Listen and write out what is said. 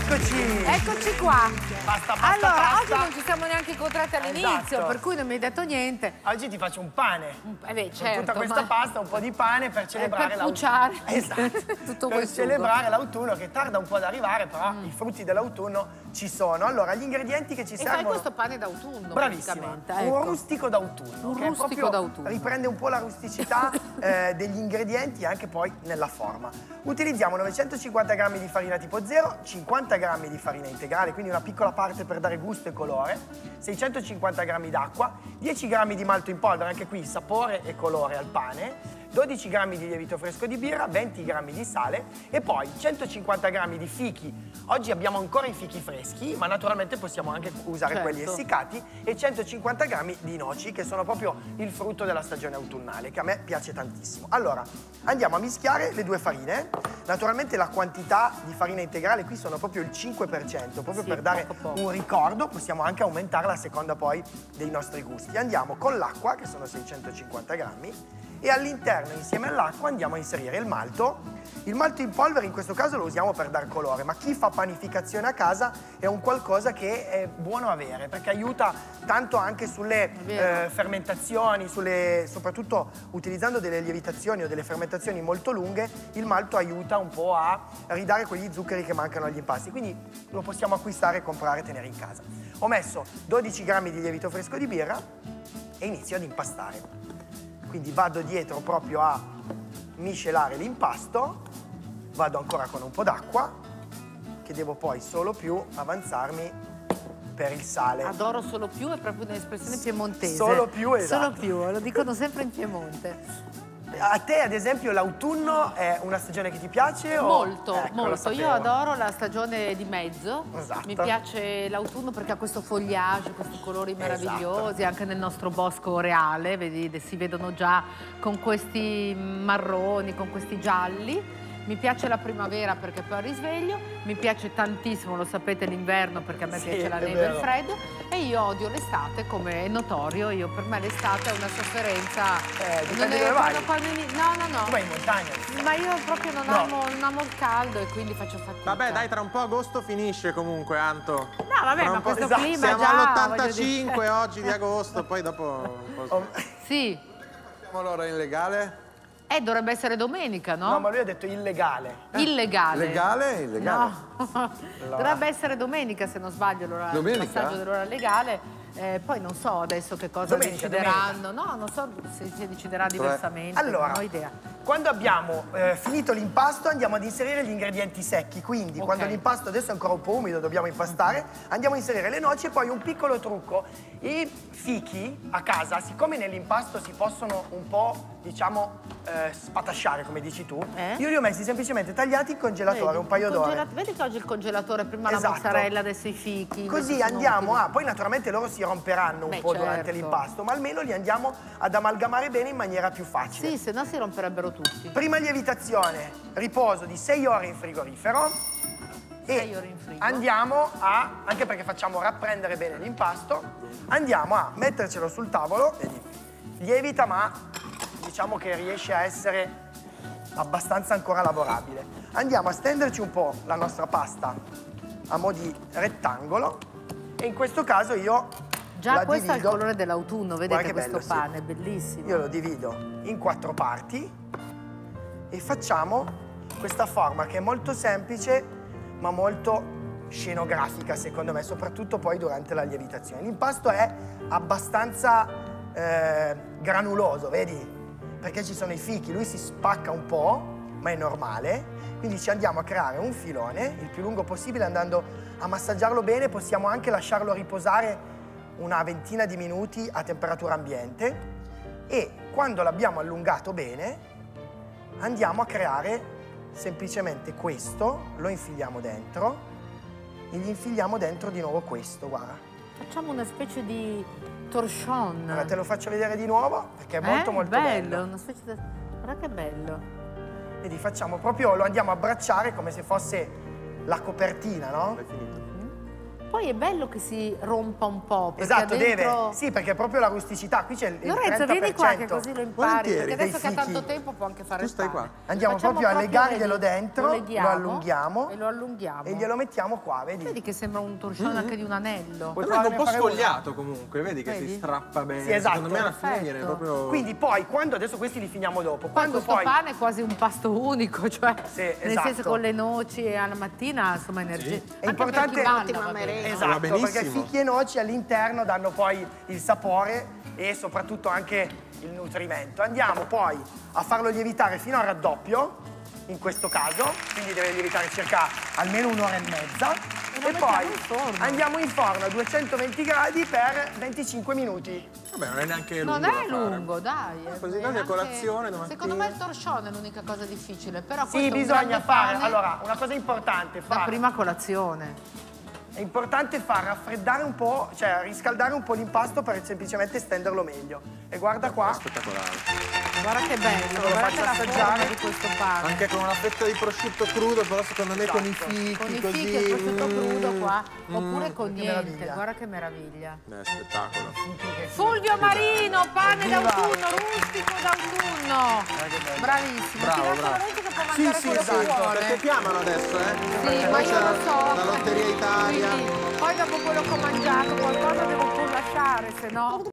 Eccoci! Eccoci qua. Basta, basta, allora, basta. oggi non ci siamo neanche incontrati all'inizio, Esatto. per cui non mi hai detto niente. Oggi ti faccio un pane. Eh beh, certo, tutta questa ma- pasta, un po' di pane per celebrare per l'autunno. cuciare Esatto. tutto per celebrare l'autunno che tarda un po' ad arrivare, però i frutti dell'autunno ci sono. Allora, gli ingredienti che ci E servono. fai questo pane d'autunno, Bravissima, praticamente. un ecco. rustico d'autunno. Un rustico d'autunno. Riprende un po' la rusticità eh, degli ingredienti anche poi nella forma. Utilizziamo 950 g di farina tipo 0, 50 g di farina integrale, quindi una piccola parte per dare gusto e colore, 650 g d'acqua, 10 g di malto in polvere, anche qui sapore e colore al pane, 12 g di lievito fresco di birra, 20 g di sale e poi 150 g di fichi. Oggi abbiamo ancora i fichi freschi, ma naturalmente possiamo anche usare Certo. quelli essiccati e 150 g di noci che sono proprio il frutto della stagione autunnale che a me piace tantissimo. Allora, andiamo a mischiare le due farine. Naturalmente la quantità di farina integrale qui sono proprio il 5%, proprio Sì, per dare poco, poco. un ricordo, possiamo anche aumentarla a seconda poi dei nostri gusti. Andiamo con l'acqua, che sono 650 grammi, e all'interno, insieme all'acqua, andiamo a inserire il malto. Il malto in polvere in questo caso lo usiamo per dar colore, ma chi fa panificazione a casa è un qualcosa che è buono avere, perché aiuta tanto anche sulle eh, fermentazioni, sulle- soprattutto utilizzando delle lievitazioni o delle fermentazioni molto lunghe, il malto aiuta un po' a ridare quegli zuccheri che mancano agli impasti, quindi lo possiamo acquistare, comprare e tenere in casa. Ho messo 12 grammi di lievito fresco di birra e inizio ad impastare. Quindi vado dietro proprio a miscelare l'impasto, vado ancora con un po' d'acqua, che devo poi solo più avanzarmi per il sale. Adoro solo più, è proprio un'espressione piemontese. Solo più, esatto. Solo più, lo dicono sempre in Piemonte. A te, ad esempio, l'autunno è una stagione che ti piace? o- Molto, Ecco, lo molto. Io adoro la stagione di mezzo. Esatto. Mi piace l'autunno perché ha questo fogliage, questi colori meravigliosi, anche nel nostro bosco reale, vedi, si vedono già con questi marroni, con questi gialli. Mi piace la primavera perché poi risveglio, mi piace tantissimo, lo sapete, l'inverno perché a me Sì, piace la neve e il freddo e io odio l'estate come è notorio, io per me l'estate è una sofferenza. Eh, Non è- dove vai. quando- quando ini- No, no, no. Tu vai in montagna? Ma io proprio non, No. amo, non amo il caldo e quindi faccio fatica. Vabbè, dai, tra un po' agosto finisce comunque, Anto. No, vabbè, Tra ma un po'- questo Esatto, clima Siamo già... all'85 voglio dire- oggi di agosto, poi dopo... Oh, Sì. Siamo allora in legale? Eh, dovrebbe essere domenica, no? no, ma lui ha detto illegale. Illegale. Legale? Illegale? No. Dovrebbe essere domenica, se non sbaglio, l'ora- il Domenica? passaggio dell'ora legale. Eh, poi non so adesso che cosa Domenica, decideranno. No, non so se si deciderà diversamente. Allora, non ho idea. quando abbiamo eh, finito l'impasto andiamo ad inserire gli ingredienti secchi, quindi Ok. quando l'impasto adesso è ancora un po' umido, dobbiamo impastare, andiamo a inserire le noci e poi un piccolo trucco. I fichi a casa, siccome nell'impasto si possono un po', diciamo, eh, spatasciare, come dici tu, Eh? io li ho messi semplicemente tagliati in congelatore Vedi, un paio d'ore. Vedi che oggi il congelatore, prima la Esatto. mozzarella, adesso i fichi. Così andiamo a, poi naturalmente loro si romperanno un Beh, po' durante certo. l'impasto, ma almeno li andiamo ad amalgamare bene in maniera più facile. Sì, se no si romperebbero tutti. Prima lievitazione, riposo di 6 ore in frigorifero. E ore in frigo. andiamo a, anche perché facciamo rapprendere bene l'impasto, andiamo a mettercelo sul tavolo, vedi, lievita ma diciamo che riesce a essere abbastanza ancora lavorabile. Andiamo a stenderci un po' la nostra pasta a mo' di rettangolo e in questo caso io Già questo è il divido- colore dell'autunno, vedete questo bello, sì. pane, è bellissimo. io lo divido in quattro parti e facciamo questa forma che è molto semplice ma molto scenografica secondo me, soprattutto poi durante la lievitazione. L'impasto è abbastanza eh, granuloso, vedi? Perché ci sono i fichi, lui si spacca un po', ma è normale. Quindi ci andiamo a creare un filone il più lungo possibile andando a massaggiarlo bene, possiamo anche lasciarlo riposare una ventina di minuti a temperatura ambiente e quando l'abbiamo allungato bene andiamo a creare semplicemente questo, lo infiliamo dentro e gli infiliamo dentro di nuovo questo, guarda. Facciamo una specie di torchon. Allora te lo faccio vedere di nuovo perché è molto Eh? molto bello. bello. una specie di... Guarda che bello. Vedi, facciamo proprio, lo andiamo a abbracciare come se fosse la copertina, no? Hai finito? Poi è bello che si rompa un po'. perché Esatto, dentro... deve. Sì, perché è proprio la rusticità. Qui c'è il Lorenzo, 30%. vieni qua che così lo impari, Volentieri, perché adesso che ha tanto tempo può anche fare Tu stai qua. Andiamo Facciamo proprio a legarglielo dentro, lo, lo allunghiamo. e lo allunghiamo. E glielo mettiamo qua, vedi? Vedi che sembra un torcione anche di un anello. Sembra anche un po' sfogliato comunque, vedi che Vedi? si strappa bene. Sì, esatto. Secondo me alla fine proprio... Quindi poi, quando adesso questi li finiamo dopo, Poi quando questo poi... pane è quasi un pasto unico, cioè Sì, nel esatto. senso con le noci e alla mattina insomma energia. È importante Ottima Esatto, Va benissimo. perché fichi e noci all'interno danno poi il sapore e soprattutto anche il nutrimento. Andiamo poi a farlo lievitare fino al raddoppio, in questo caso, quindi deve lievitare circa almeno un'ora e mezza. E E poi in andiamo in forno a 220 gradi per 25 minuti. Vabbè, non è neanche lungo Non è lungo, dai. è- così è noi anche- colazione domattina. Secondo me il torcione è l'unica cosa difficile, però Sì, è bisogna fare. pane Allora, una cosa importante, fare prima colazione. È importante far raffreddare un po', cioè riscaldare un po' l'impasto per semplicemente stenderlo meglio. E guarda qua, Spettacolare. Guarda che bello, lo faccio assaggiare. di questo pane. Anche con una fetta di prosciutto crudo, però secondo me con i Esatto. fichi Con i così. fichi e il prosciutto mm. crudo qua, oppure con che niente, meraviglia. guarda che meraviglia. Eh, spettacolo. Fulvio Marino, pane d'autunno, rustico d'autunno. Bello. Bravissimo. Bravo, bravo. Sì, mangiare sì, esatto, perché chiamano adesso, eh? Sì, ma io lo so. La Lotteria Italia. Quindi, poi dopo quello che ho mangiato qualcosa devo pur lasciare, se no...